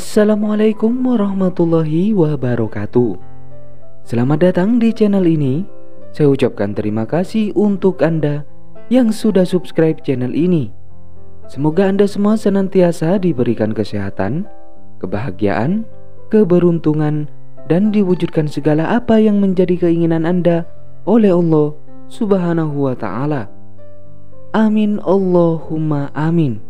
Assalamualaikum warahmatullahi wabarakatuh. Selamat datang di channel ini. Saya ucapkan terima kasih untuk Anda yang sudah subscribe channel ini. Semoga Anda semua senantiasa diberikan kesehatan, kebahagiaan, keberuntungan, dan diwujudkan segala apa yang menjadi keinginan Anda oleh Allah Subhanahu wa Ta'ala. Amin, Allahumma amin.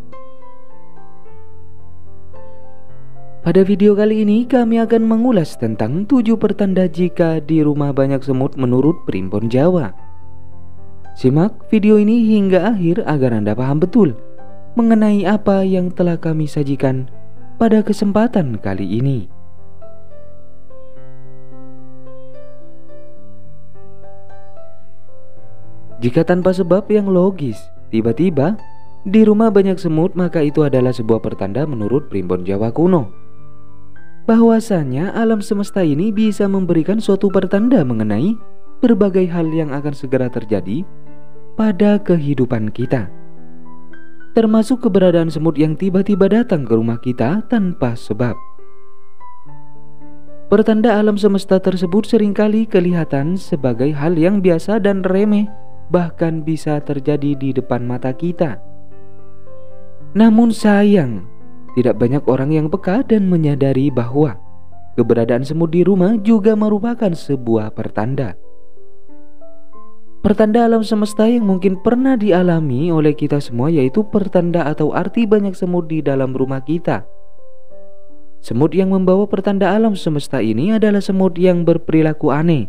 Pada video kali ini kami akan mengulas tentang tujuh pertanda jika di rumah banyak semut menurut Primbon Jawa. Simak video ini hingga akhir agar Anda paham betul mengenai apa yang telah kami sajikan pada kesempatan kali ini. Jika tanpa sebab yang logis, tiba-tiba di rumah banyak semut maka itu adalah sebuah pertanda menurut Primbon Jawa kuno bahwasanya alam semesta ini bisa memberikan suatu pertanda mengenai berbagai hal yang akan segera terjadi pada kehidupan kita. Termasuk keberadaan semut yang tiba-tiba datang ke rumah kita tanpa sebab. Pertanda alam semesta tersebut sering kali kelihatan sebagai hal yang biasa dan remeh, bahkan bisa terjadi di depan mata kita. Namun sayang, tidak banyak orang yang peka dan menyadari bahwa keberadaan semut di rumah juga merupakan sebuah pertanda. Pertanda alam semesta yang mungkin pernah dialami oleh kita semua yaitu pertanda atau arti banyak semut di dalam rumah kita. Semut yang membawa pertanda alam semesta ini adalah semut yang berperilaku aneh.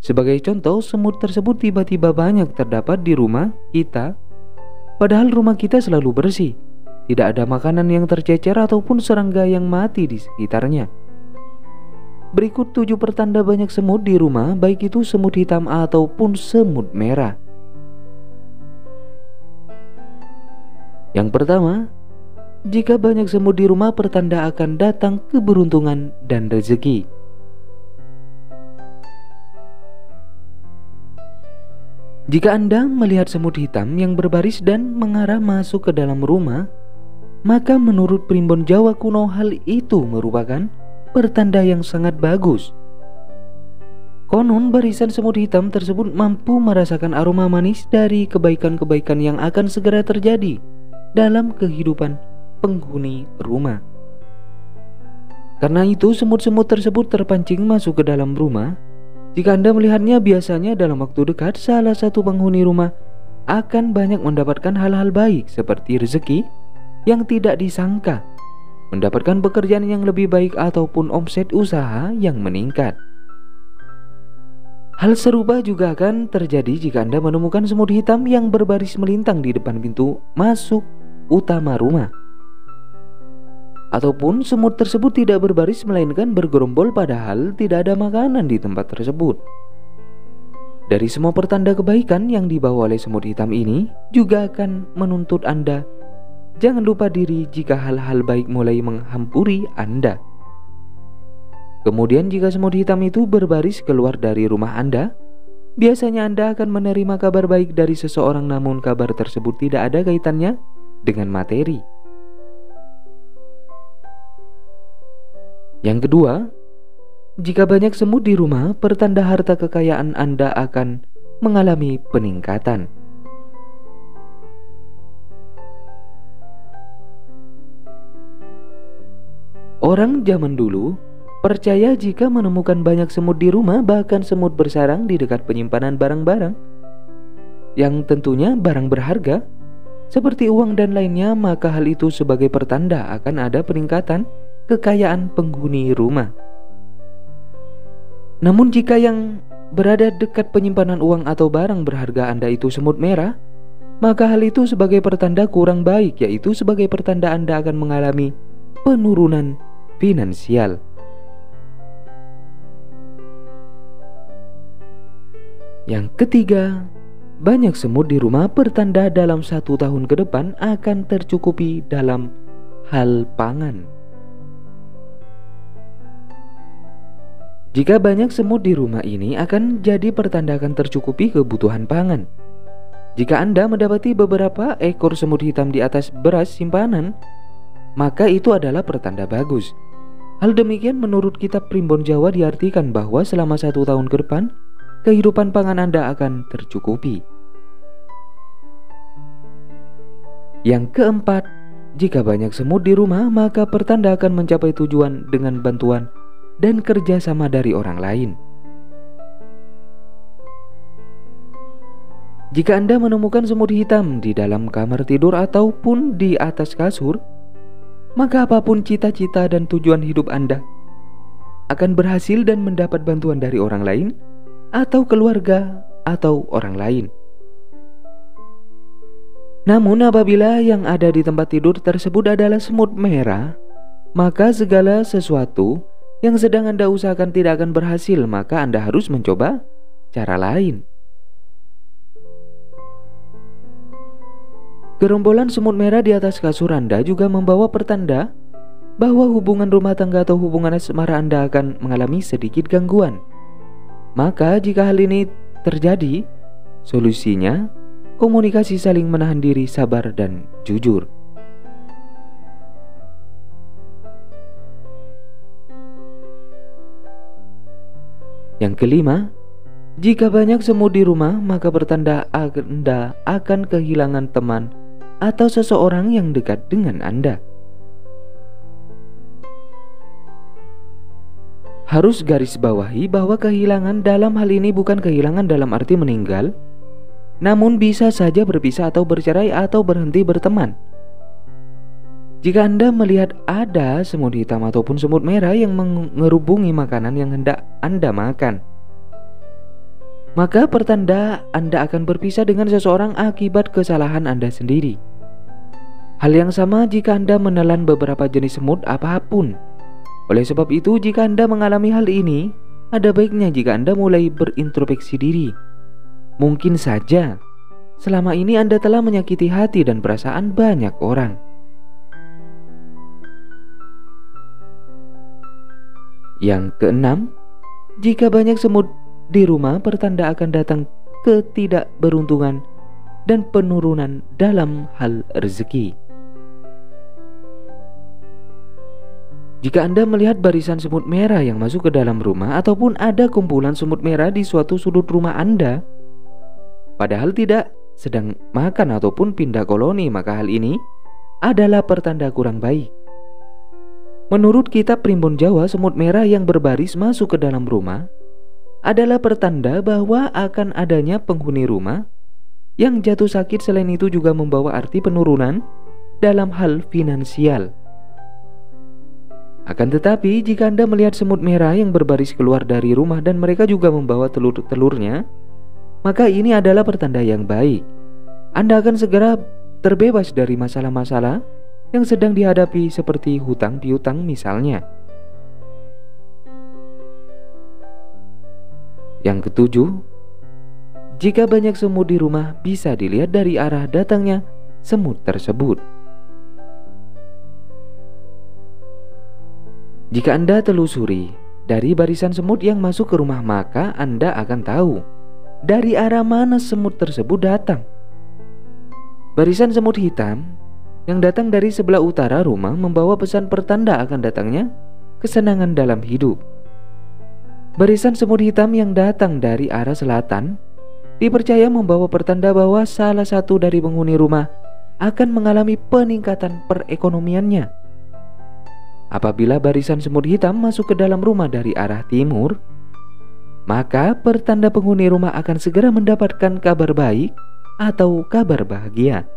Sebagai contoh, semut tersebut tiba-tiba banyak terdapat di rumah kita, padahal rumah kita selalu bersih tidak ada makanan yang tercecer ataupun serangga yang mati di sekitarnya. Berikut tujuh pertanda banyak semut di rumah, baik itu semut hitam ataupun semut merah. Yang pertama, jika banyak semut di rumah, pertanda akan datang keberuntungan dan rezeki. Jika Anda melihat semut hitam yang berbaris dan mengarah masuk ke dalam rumah, maka menurut primbon Jawa kuno hal itu merupakan pertanda yang sangat bagus. Konon barisan semut hitam tersebut mampu merasakan aroma manis dari kebaikan-kebaikan yang akan segera terjadi dalam kehidupan penghuni rumah. Karena itu semut-semut tersebut terpancing masuk ke dalam rumah. Jika Anda melihatnya biasanya dalam waktu dekat salah satu penghuni rumah akan banyak mendapatkan hal-hal baik seperti rezeki, yang tidak disangka, mendapatkan pekerjaan yang lebih baik ataupun omset usaha yang meningkat. Hal serupa juga akan terjadi jika Anda menemukan semut hitam yang berbaris melintang di depan pintu masuk utama rumah. Ataupun semut tersebut tidak berbaris melainkan bergerombol padahal tidak ada makanan di tempat tersebut. Dari semua pertanda kebaikan yang dibawa oleh semut hitam ini juga akan menuntut Anda Jangan lupa diri jika hal-hal baik mulai menghampuri Anda. Kemudian jika semut hitam itu berbaris keluar dari rumah Anda, biasanya Anda akan menerima kabar baik dari seseorang namun kabar tersebut tidak ada kaitannya dengan materi. Yang kedua, jika banyak semut di rumah, pertanda harta kekayaan Anda akan mengalami peningkatan. Orang zaman dulu percaya jika menemukan banyak semut di rumah, bahkan semut bersarang di dekat penyimpanan barang-barang yang tentunya barang berharga seperti uang dan lainnya, maka hal itu sebagai pertanda akan ada peningkatan kekayaan penghuni rumah. Namun jika yang berada dekat penyimpanan uang atau barang berharga Anda itu semut merah, maka hal itu sebagai pertanda kurang baik, yaitu sebagai pertanda Anda akan mengalami penurunan finansial. Yang ketiga, banyak semut di rumah pertanda dalam satu tahun ke depan akan tercukupi dalam hal pangan. Jika banyak semut di rumah ini akan jadi pertanda akan tercukupi kebutuhan pangan. Jika Anda mendapati beberapa ekor semut hitam di atas beras simpanan, maka itu adalah pertanda bagus. Hal demikian menurut kitab Primbon Jawa diartikan bahwa selama satu tahun ke depan, kehidupan pangan Anda akan tercukupi. Yang keempat, jika banyak semut di rumah, maka pertanda akan mencapai tujuan dengan bantuan dan kerjasama dari orang lain. Jika Anda menemukan semut hitam di dalam kamar tidur ataupun di atas kasur, maka apa pun cita-cita dan tujuan hidup Anda akan berhasil dan mendapat bantuan dari orang lain atau keluarga atau orang lain. Namun apabila yang ada di tempat tidur tersebut adalah semut merah, maka segala sesuatu yang sedang Anda usahakan tidak akan berhasil, maka Anda harus mencoba cara lain. Gerombolan semut merah di atas kasur Anda juga membawa pertanda bahwa hubungan rumah tangga atau hubungan asmara Anda akan mengalami sedikit gangguan. Maka jika hal ini terjadi, solusinya komunikasi saling menahan diri, sabar dan jujur. Yang kelima, jika banyak semut di rumah, maka pertanda Anda akan kehilangan teman atau seseorang yang dekat dengan Anda. Harus garis bawahi bahwa kehilangan dalam hal ini bukan kehilangan dalam arti meninggal, namun bisa saja berpisah atau bercerai atau berhenti berteman. Jika Anda melihat ada semut hitam ataupun semut merah yang mengerubungi makanan yang hendak Anda makan, maka pertanda Anda akan berpisah dengan seseorang akibat kesalahan Anda sendiri. Hal yang sama jika Anda menelan beberapa jenis semut apa pun. Oleh sebab itu, jika Anda mengalami hal ini, ada baiknya jika Anda mulai berintrospeksi diri. Mungkin saja selama ini Anda telah menyakiti hati dan perasaan banyak orang. Yang keenam, jika banyak semut di rumah, pertanda akan datang ketidakberuntungan dan penurunan dalam hal rezeki. Jika Anda melihat barisan semut merah yang masuk ke dalam rumah ataupun ada kumpulan semut merah di suatu sudut rumah Anda, padahal tidak sedang makan ataupun pindah koloni, maka hal ini adalah pertanda kurang baik. Menurut kitab Primbon Jawa, semut merah yang berbaris masuk ke dalam rumah adalah pertanda bahwa akan adanya penghuni rumah yang jatuh sakit selain itu juga membawa arti penurunan dalam hal finansial. Akan tetapi, jika Anda melihat semut merah yang berbaris keluar dari rumah dan mereka juga membawa telur-telurnya, maka ini adalah pertanda yang baik. Anda akan segera terbebas dari masalah-masalah yang sedang dihadapi seperti hutang piutang misalnya. Yang ketujuh, jika banyak semut di rumah bisa dilihat dari arah datangnya semut tersebut. Jika Anda telusuri dari barisan semut yang masuk ke rumah, maka Anda akan tahu dari arah mana semut tersebut datang. Barisan semut hitam yang datang dari sebelah utara rumah membawa pesan pertanda akan datangnya kesenangan dalam hidup. Barisan semut hitam yang datang dari arah selatan dipercaya membawa pertanda bahwa salah satu dari penghuni rumah akan mengalami peningkatan perekonomiannya. Apabila barisan semut hitam masuk ke dalam rumah dari arah timur, maka pertanda penghuni rumah akan segera mendapatkan kabar baik atau kabar bahagia.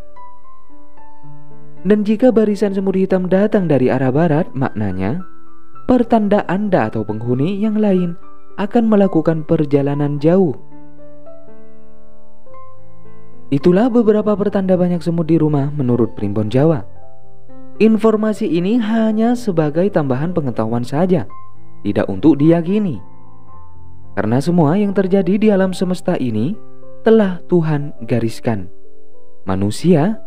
Dan jika barisan semut hitam datang dari arah barat, maknanya pertanda Anda atau penghuni yang lain akan melakukan perjalanan jauh. Itulah beberapa pertanda banyak semut di rumah menurut Primbon Jawa. Informasi ini hanya sebagai tambahan pengetahuan saja, tidak untuk diyakini. Karena semua yang terjadi di alam semesta ini telah Tuhan gariskan. Manusia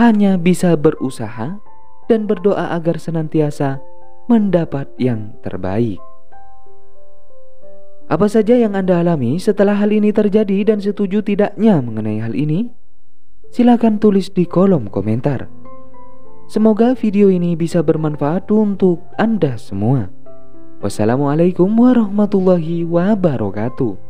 hanya bisa berusaha dan berdoa agar senantiasa mendapat yang terbaik. Apa saja yang Anda alami setelah hal ini terjadi dan setuju tidaknya mengenai hal ini? Silakan tulis di kolom komentar. Semoga video ini bisa bermanfaat untuk Anda semua. Wassalamualaikum warahmatullahi wabarakatuh.